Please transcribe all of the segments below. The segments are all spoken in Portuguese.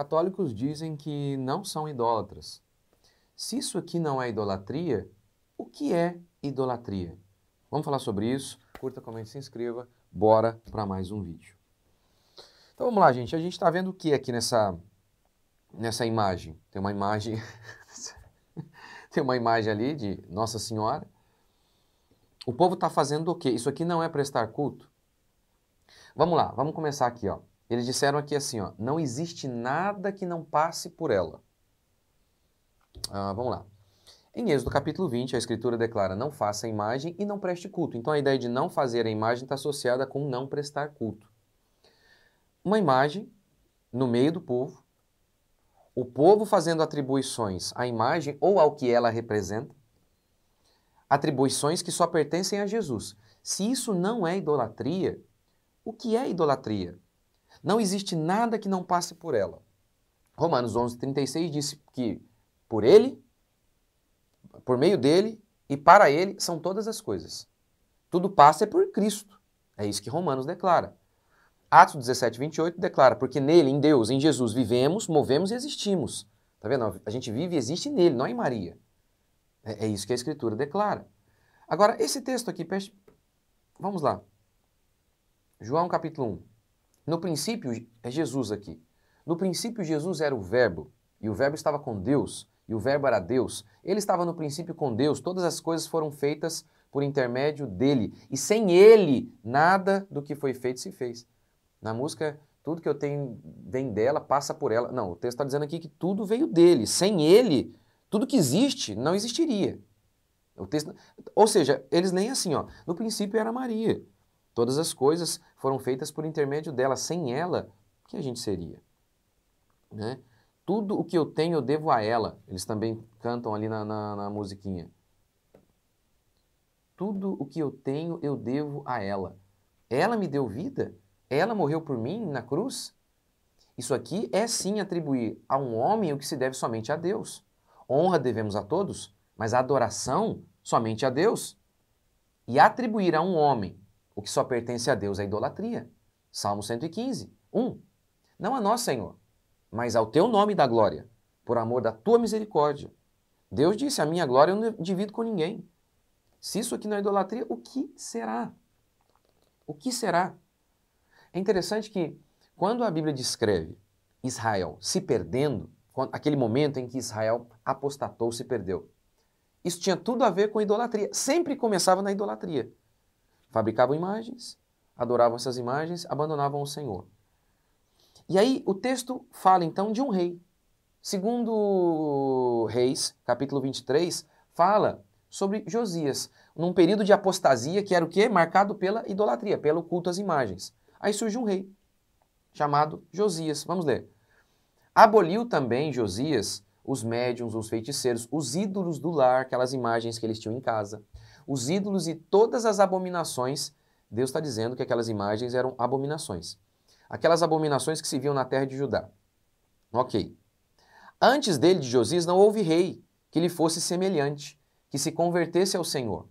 católicos dizem que não são idólatras. Se isso aqui não é idolatria, o que é idolatria? Vamos falar sobre isso. Curta, comente, se inscreva. Bora para mais um vídeo. Então vamos lá, gente. A gente está vendo o que aqui nessa, nessa imagem? Tem uma imagem. Tem uma imagem ali de Nossa Senhora. O povo está fazendo o quê? Isso aqui não é prestar culto? Vamos lá, vamos começar aqui, ó. Eles disseram aqui assim, ó, não existe nada que não passe por ela. Ah, vamos lá. Em Êxodo capítulo 20, a escritura declara, não faça a imagem e não preste culto. Então a ideia de não fazer a imagem está associada com não prestar culto. Uma imagem no meio do povo, o povo fazendo atribuições à imagem ou ao que ela representa, atribuições que só pertencem a Jesus. Se isso não é idolatria, o que é idolatria? Não existe nada que não passe por ela. Romanos 11:36 diz que por ele, por meio dele e para ele são todas as coisas. Tudo passa é por Cristo. É isso que Romanos declara. Atos 17, 28 declara, porque nele, em Deus, em Jesus, vivemos, movemos e existimos. Tá vendo? A gente vive e existe nele, não em Maria. É, é isso que a Escritura declara. Agora, esse texto aqui, vamos lá. João capítulo 1. No princípio, é Jesus aqui. No princípio, Jesus era o Verbo, e o Verbo estava com Deus, e o Verbo era Deus. Ele estava no princípio com Deus, todas as coisas foram feitas por intermédio dele. E sem ele, nada do que foi feito se fez. Na música, tudo que eu tenho vem dela, passa por ela. Não, o texto está dizendo aqui que tudo veio dele. Sem ele, tudo que existe não existiria. O texto, ou seja, eles nem assim, ó. No princípio era Maria. Todas as coisas foram feitas por intermédio dela. Sem ela, o que a gente seria? Né? Tudo o que eu tenho eu devo a ela. Eles também cantam ali na, na, na musiquinha. Tudo o que eu tenho eu devo a ela. Ela me deu vida? Ela morreu por mim na cruz? Isso aqui é sim atribuir a um homem o que se deve somente a Deus. Honra devemos a todos, mas a adoração somente a Deus. E atribuir a um homem o que só pertence a Deus é idolatria. Salmo 115, 1. Não a nós, Senhor, mas ao teu nome da glória, por amor da tua misericórdia. Deus disse: A minha glória eu não divido com ninguém. Se isso aqui não é idolatria, o que será? O que será? É interessante que, quando a Bíblia descreve Israel se perdendo, aquele momento em que Israel apostatou, se perdeu, isso tinha tudo a ver com idolatria. Sempre começava na idolatria. Fabricavam imagens, adoravam essas imagens, abandonavam o Senhor. E aí o texto fala então de um rei. Segundo Reis, capítulo 23, fala sobre Josias, num período de apostasia que era o quê? Marcado pela idolatria, pelo culto às imagens. Aí surge um rei, chamado Josias. Vamos ler. Aboliu também Josias os médiums, os feiticeiros, os ídolos do lar, aquelas imagens que eles tinham em casa, os ídolos e todas as abominações. Deus está dizendo que aquelas imagens eram abominações aquelas abominações que se viam na terra de Judá. Ok. Antes dele, de Josias, não houve rei que lhe fosse semelhante, que se convertesse ao Senhor.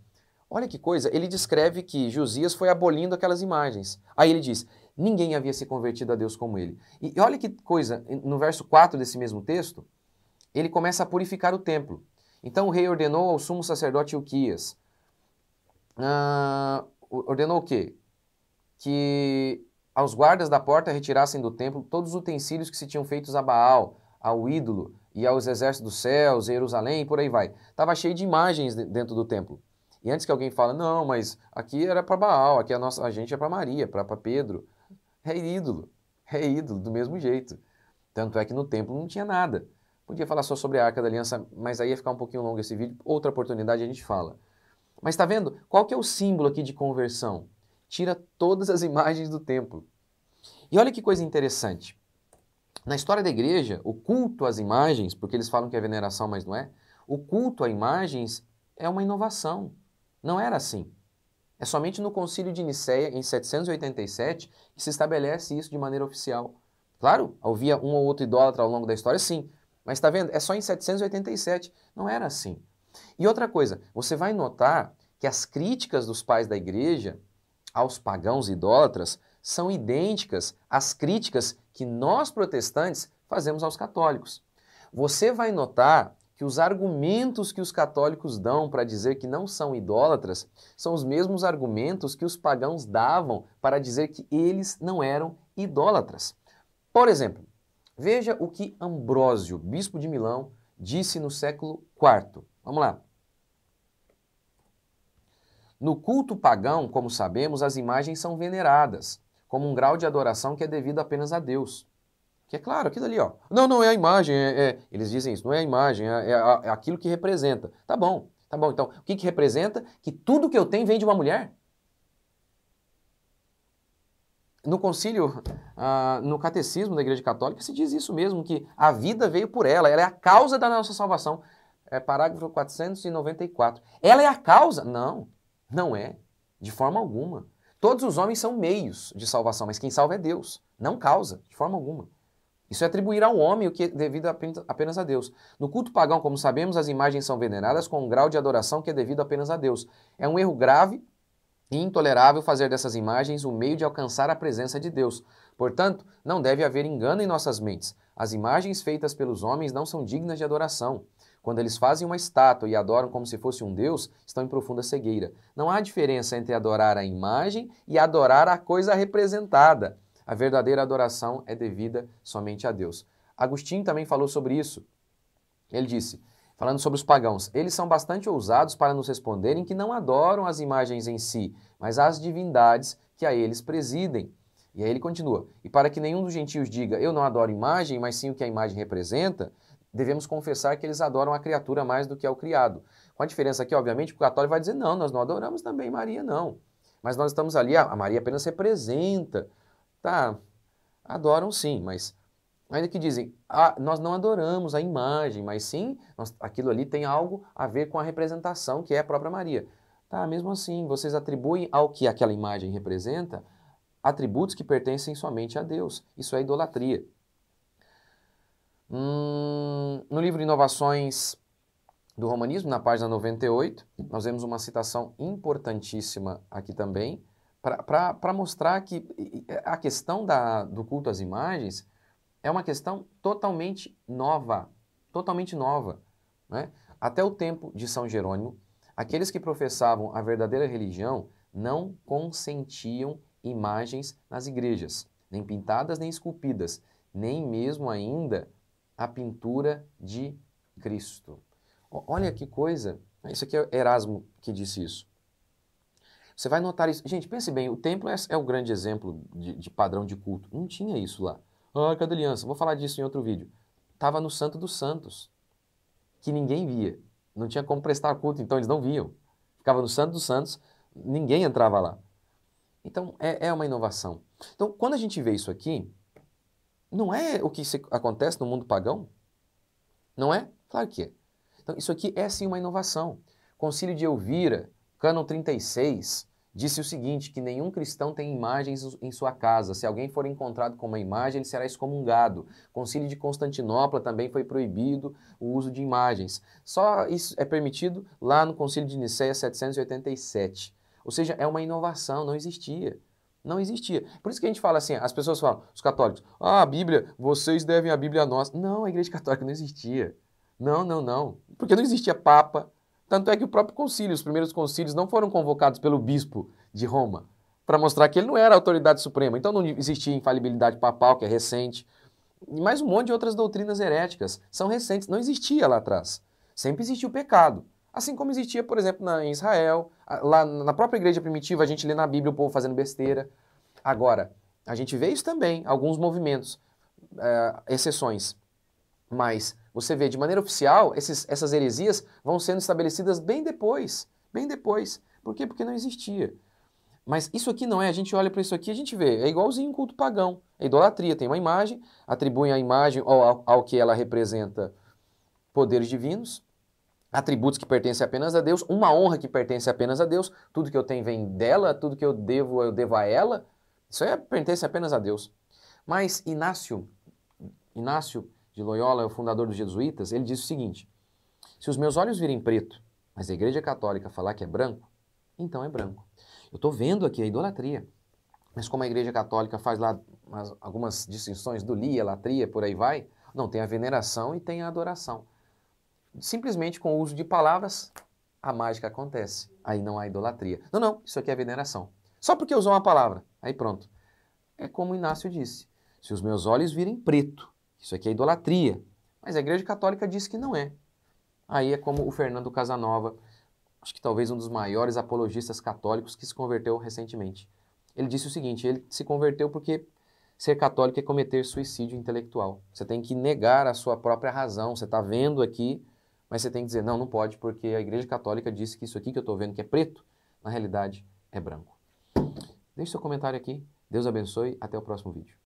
Olha que coisa, ele descreve que Josias foi abolindo aquelas imagens. Aí ele diz: ninguém havia se convertido a Deus como ele. E olha que coisa, no verso 4 desse mesmo texto, ele começa a purificar o templo. Então o rei ordenou ao sumo sacerdote Ilquias. Uh, ordenou o quê? Que aos guardas da porta retirassem do templo todos os utensílios que se tinham feitos a Baal, ao ídolo e aos exércitos dos céus, Jerusalém e por aí vai. Estava cheio de imagens dentro do templo. E antes que alguém fale, não, mas aqui era para Baal, aqui a, nossa, a gente é para Maria, para Pedro. É ídolo, é ídolo, do mesmo jeito. Tanto é que no templo não tinha nada. Podia falar só sobre a Arca da Aliança, mas aí ia ficar um pouquinho longo esse vídeo. Outra oportunidade a gente fala. Mas está vendo? Qual que é o símbolo aqui de conversão? tira todas as imagens do templo. E olha que coisa interessante. Na história da igreja, o culto às imagens, porque eles falam que é veneração, mas não é, o culto a imagens é uma inovação. Não era assim. É somente no Concílio de Nicéia, em 787, que se estabelece isso de maneira oficial. Claro, havia um ou outro idólatra ao longo da história, sim. Mas está vendo? É só em 787. Não era assim. E outra coisa, você vai notar que as críticas dos pais da igreja aos pagãos idólatras são idênticas às críticas que nós protestantes fazemos aos católicos. Você vai notar que os argumentos que os católicos dão para dizer que não são idólatras são os mesmos argumentos que os pagãos davam para dizer que eles não eram idólatras. Por exemplo, veja o que Ambrósio, bispo de Milão, disse no século IV. Vamos lá. No culto pagão, como sabemos, as imagens são veneradas, como um grau de adoração que é devido apenas a Deus. Que é claro, aquilo ali, ó. Não, não é a imagem, é, é, eles dizem isso, não é a imagem, é, é, é, aquilo que representa. Tá bom, tá bom. Então, o que, que representa? Que tudo que eu tenho vem de uma mulher. No concílio, ah, no catecismo da Igreja Católica, se diz isso mesmo, que a vida veio por ela, ela é a causa da nossa salvação. É parágrafo 494. Ela é a causa? Não, não é, de forma alguma. Todos os homens são meios de salvação, mas quem salva é Deus, não causa, de forma alguma. Isso é atribuir ao homem o que é devido apenas a Deus. No culto pagão, como sabemos, as imagens são veneradas com um grau de adoração que é devido apenas a Deus. É um erro grave e intolerável fazer dessas imagens o um meio de alcançar a presença de Deus. Portanto, não deve haver engano em nossas mentes. As imagens feitas pelos homens não são dignas de adoração. Quando eles fazem uma estátua e adoram como se fosse um Deus, estão em profunda cegueira. Não há diferença entre adorar a imagem e adorar a coisa representada. A verdadeira adoração é devida somente a Deus. Agostinho também falou sobre isso. Ele disse, falando sobre os pagãos, eles são bastante ousados para nos responderem que não adoram as imagens em si, mas as divindades que a eles presidem. E aí ele continua: E para que nenhum dos gentios diga, eu não adoro imagem, mas sim o que a imagem representa, devemos confessar que eles adoram a criatura mais do que ao criado. Com a diferença aqui, obviamente, o católico vai dizer, não, nós não adoramos também Maria, não. Mas nós estamos ali, a Maria apenas representa Tá, adoram sim, mas ainda que dizem, ah, nós não adoramos a imagem, mas sim, nós, aquilo ali tem algo a ver com a representação que é a própria Maria. Tá, mesmo assim, vocês atribuem ao que aquela imagem representa atributos que pertencem somente a Deus. Isso é idolatria. Hum, no livro Inovações do Romanismo, na página 98, nós vemos uma citação importantíssima aqui também, para mostrar que a questão da, do culto às imagens é uma questão totalmente nova, totalmente nova. Né? Até o tempo de São Jerônimo, aqueles que professavam a verdadeira religião não consentiam imagens nas igrejas, nem pintadas nem esculpidas, nem mesmo ainda a pintura de Cristo. Olha que coisa, isso aqui é Erasmo que disse isso. Você vai notar isso. Gente, pense bem, o templo é, é o grande exemplo de, de, padrão de culto. Não tinha isso lá. Ah, cadê a aliança? Vou falar disso em outro vídeo. Estava no Santo dos Santos, que ninguém via. Não tinha como prestar culto, então eles não viam. Ficava no Santo dos Santos, ninguém entrava lá. Então, é, é uma inovação. Então, quando a gente vê isso aqui, não é o que acontece no mundo pagão? Não é? Claro que é. Então, isso aqui é sim uma inovação. Concílio de Elvira, Cânon 36, disse o seguinte, que nenhum cristão tem imagens em sua casa. Se alguém for encontrado com uma imagem, ele será excomungado. Concílio de Constantinopla também foi proibido o uso de imagens. Só isso é permitido lá no Concílio de Nicéia 787. Ou seja, é uma inovação, não existia. Não existia. Por isso que a gente fala assim, as pessoas falam, os católicos, ah, a Bíblia, vocês devem a Bíblia a nós. Não, a Igreja Católica não existia. Não, não, não. Porque não existia Papa, tanto é que o próprio concílio, os primeiros concílios, não foram convocados pelo bispo de Roma para mostrar que ele não era a autoridade suprema. Então não existia infalibilidade papal, que é recente, e mais um monte de outras doutrinas heréticas. São recentes, não existia lá atrás. Sempre existiu o pecado. Assim como existia, por exemplo, na, em Israel, lá na própria igreja primitiva, a gente lê na Bíblia o povo fazendo besteira. Agora, a gente vê isso também, alguns movimentos, é, exceções. Mas você vê, de maneira oficial, esses, essas heresias vão sendo estabelecidas bem depois. Bem depois. Por quê? Porque não existia. Mas isso aqui não é, a gente olha para isso aqui, a gente vê, é igualzinho um culto pagão. É idolatria, tem uma imagem, atribuem a imagem ao, ao que ela representa poderes divinos, atributos que pertencem apenas a Deus, uma honra que pertence apenas a Deus, tudo que eu tenho vem dela, tudo que eu devo, eu devo a ela. Isso aí pertence apenas a Deus. Mas Inácio, Inácio de Loyola, o fundador dos jesuítas, ele diz o seguinte: se os meus olhos virem preto, mas a Igreja Católica falar que é branco, então é branco. Eu estou vendo aqui a idolatria. Mas como a Igreja Católica faz lá umas, algumas distinções do lia, latria, por aí vai, Não, tem a veneração e tem a adoração. Simplesmente com o uso de palavras, a mágica acontece. Aí não há idolatria. Não, não, isso aqui é veneração. Só porque usou uma palavra, aí pronto. É como Inácio disse: se os meus olhos virem preto, isso aqui é idolatria. Mas a Igreja Católica diz que não é. Aí é como o Fernando Casanova, acho que talvez um dos maiores apologistas católicos que se converteu recentemente. Ele disse o seguinte: ele se converteu porque ser católico é cometer suicídio intelectual. Você tem que negar a sua própria razão. Você está vendo aqui, mas você tem que dizer: não, não pode, porque a Igreja Católica disse que isso aqui que eu estou vendo que é preto, na realidade é branco. Deixe seu comentário aqui. Deus abençoe. Até o próximo vídeo.